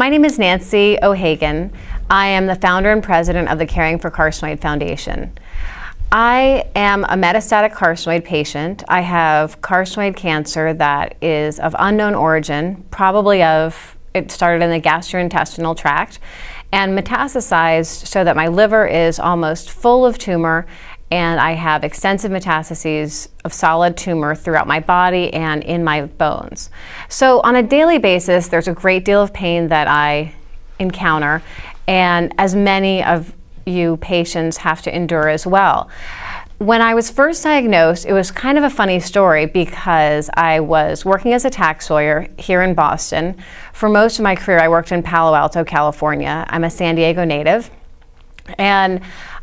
my name is Nancy O'Hagan. I am the founder and president of the Caring for Carcinoid Foundation. I am a metastatic carcinoid patient. I have carcinoid cancer that is of unknown origin, probably of, it started in the gastrointestinal tract, and metastasized so that my liver is almost full of tumor and I have extensive metastases of solid tumor throughout my body and in my bones. So, on a daily basis, there's a great deal of pain that I encounter, and as many of you patients have to endure as well. When I was first diagnosed, it was kind of a funny story because I was working as a tax lawyer here in Boston. For most of my career, I worked in Palo Alto, California. I'm a San Diego native. And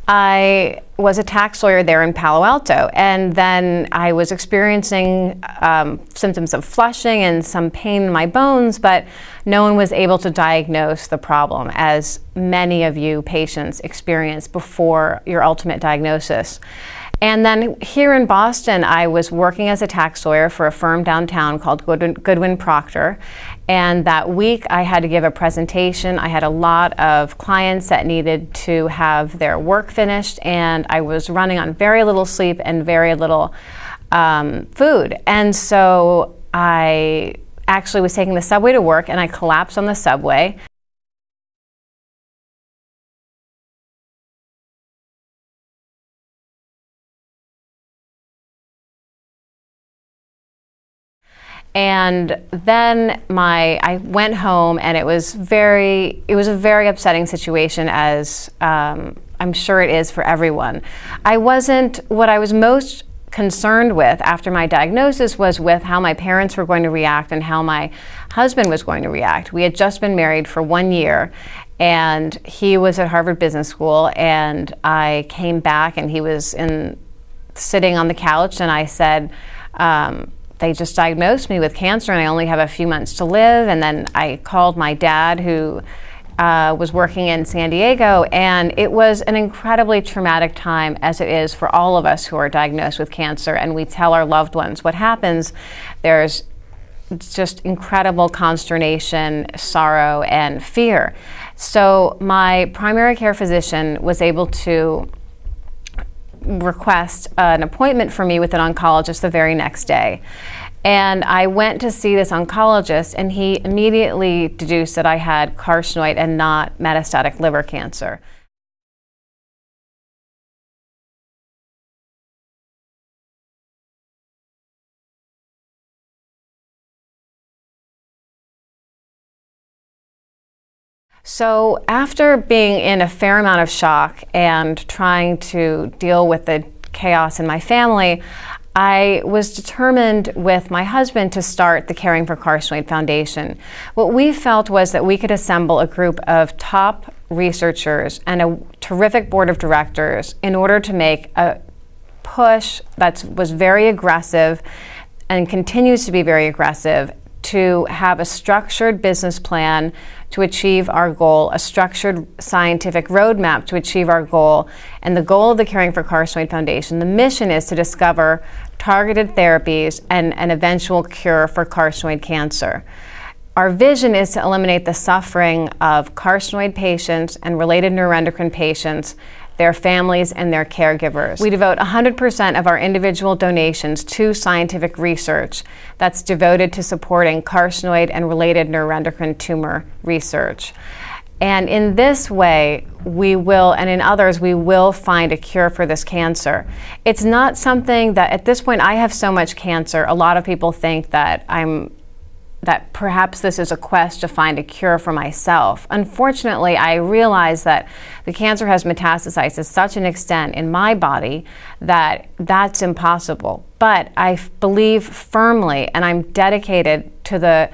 I was a tax lawyer there in Palo Alto, and then I was experiencing um, symptoms of flushing and some pain in my bones, but no one was able to diagnose the problem, as many of you patients experience before your ultimate diagnosis. And then here in Boston, I was working as a tax lawyer for a firm downtown called Goodwin, Goodwin, Procter. And that week, I had to give a presentation. I had a lot of clients that needed to have their work finished, and I was running on very little sleep and very little um, food. And so I actually was taking the subway to work, and I collapsed on the subway. And then my I went home and it was very it was a very upsetting situation as um, I'm sure it is for everyone. I wasn't what I was most concerned with after my diagnosis was with how my parents were going to react and how my husband was going to react. We had just been married for one year and he was at Harvard Business School and I came back and he was in sitting on the couch and I said um, they just diagnosed me with cancer and I only have a few months to live. And then I called my dad, who uh, was working in San Diego, and it was an incredibly traumatic time, as it is for all of us who are diagnosed with cancer. And we tell our loved ones what happens. There's just incredible consternation, sorrow, and fear. So, my primary care physician was able to request an appointment for me with an oncologist the very next day. And I went to see this oncologist, and he immediately deduced that I had carcinoid and not metastatic liver cancer. So, after being in a fair amount of shock and trying to deal with the chaos in my family, I was determined with my husband to start the Caring for Carcinoid Foundation. What we felt was that we could assemble a group of top researchers and a terrific board of directors in order to make a push that was very aggressive and continues to be very aggressive to have a structured business plan to achieve our goal, a structured scientific roadmap to achieve our goal. And the goal of the Caring for Carcinoid Foundation, the mission is to discover targeted therapies and an eventual cure for carcinoid cancer. Our vision is to eliminate the suffering of carcinoid patients and related neuroendocrine patients their families, and their caregivers. We devote 100% of our individual donations to scientific research that's devoted to supporting carcinoid and related neuroendocrine tumor research. And in this way, we will, and in others, we will find a cure for this cancer. It's not something that at this point I have so much cancer. A lot of people think that I'm that perhaps this is a quest to find a cure for myself. Unfortunately, I realize that the cancer has metastasized to such an extent in my body that that's impossible. But I believe firmly and I'm dedicated to the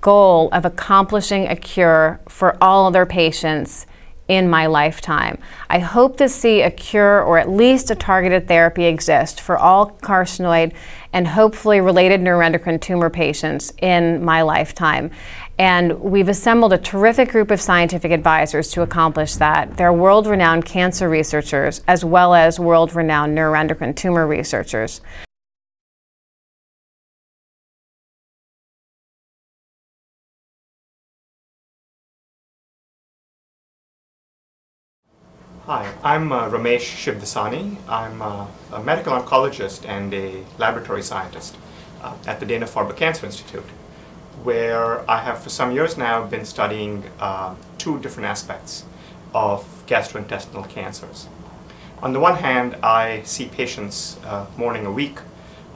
goal of accomplishing a cure for all other patients in my lifetime. I hope to see a cure or at least a targeted therapy exist for all carcinoid and hopefully related neuroendocrine tumor patients in my lifetime. And we've assembled a terrific group of scientific advisors to accomplish that. They're world renowned cancer researchers as well as world renowned neuroendocrine tumor researchers. Hi, I'm uh, Ramesh Shivdasani. I'm uh, a medical oncologist and a laboratory scientist uh, at the Dana-Farber Cancer Institute, where I have for some years now been studying uh, two different aspects of gastrointestinal cancers. On the one hand, I see patients uh, morning a week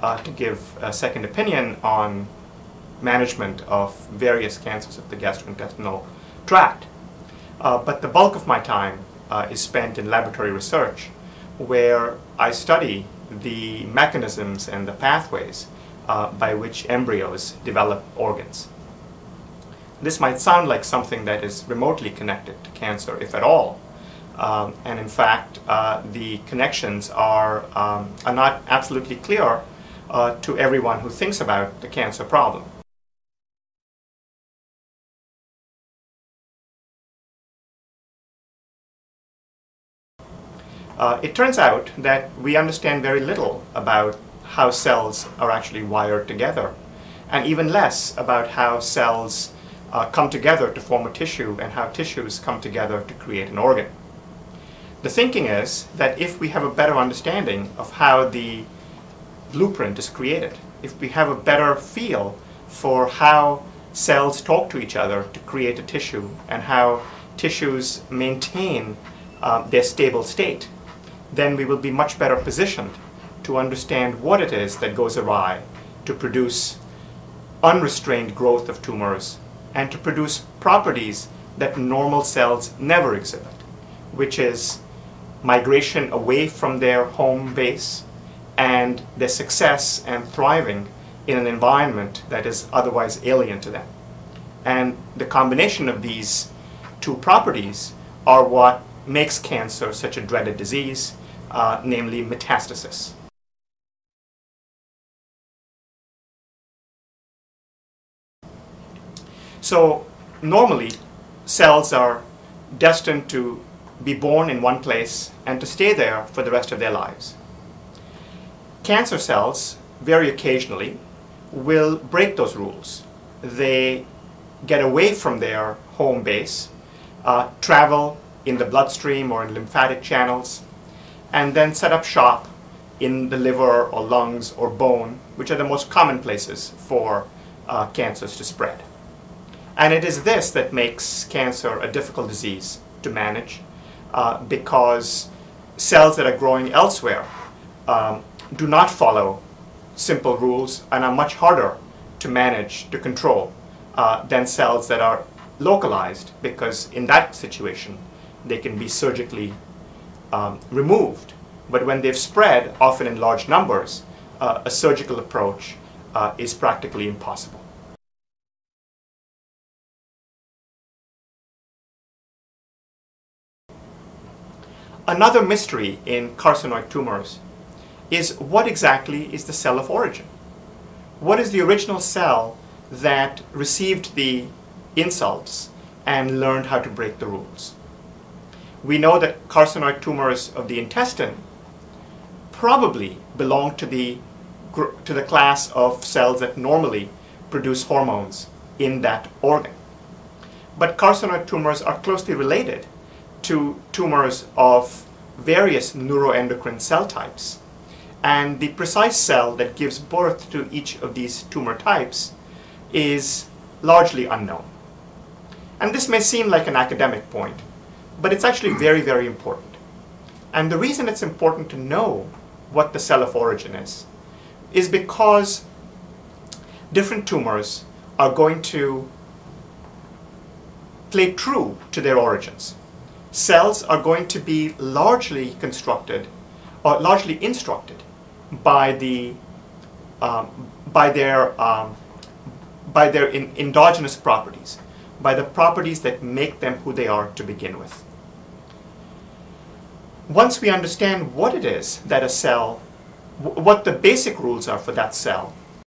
uh, to give a second opinion on management of various cancers of the gastrointestinal tract. But the bulk of my time uh, is spent in laboratory research where I study the mechanisms and the pathways uh, by which embryos develop organs. This might sound like something that is remotely connected to cancer, if at all. Um, and in fact, uh, the connections are, um, are not absolutely clear uh, to everyone who thinks about the cancer problem. Uh, it turns out that we understand very little about how cells are actually wired together, and even less about how cells uh, come together to form a tissue and how tissues come together to create an organ. The thinking is that if we have a better understanding of how the blueprint is created, if we have a better feel for how cells talk to each other to create a tissue and how tissues maintain uh, their stable state, then we will be much better positioned to understand what it is that goes awry to produce unrestrained growth of tumors and to produce properties that normal cells never exhibit, which is migration away from their home base and their success and thriving in an environment that is otherwise alien to them. And the combination of these two properties are what makes cancer such a dreaded disease uh, namely metastasis. So normally cells are destined to be born in one place and to stay there for the rest of their lives. Cancer cells, very occasionally, will break those rules. They get away from their home base, uh, travel in the bloodstream or in lymphatic channels, and then set up shop in the liver or lungs or bone, which are the most common places for uh, cancers to spread. And it is this that makes cancer a difficult disease to manage uh, because cells that are growing elsewhere um, do not follow simple rules and are much harder to manage, to control, uh, than cells that are localized because in that situation they can be surgically um, removed. But when they've spread, often in large numbers, uh, a surgical approach uh, is practically impossible. Another mystery in carcinoid tumors is what exactly is the cell of origin? What is the original cell that received the insults and learned how to break the rules? We know that carcinoid tumors of the intestine probably belong to the, to the class of cells that normally produce hormones in that organ. But carcinoid tumors are closely related to tumors of various neuroendocrine cell types. And the precise cell that gives birth to each of these tumor types is largely unknown. And this may seem like an academic point, but it's actually very, very important. And the reason it's important to know what the cell of origin is, is because different tumors are going to play true to their origins. Cells are going to be largely constructed or largely instructed by the um, by their um, by their in endogenous properties, by the properties that make them who they are to begin with once we understand what it is that a cell, what the basic rules are for that cell,